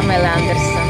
Pamela Anderson.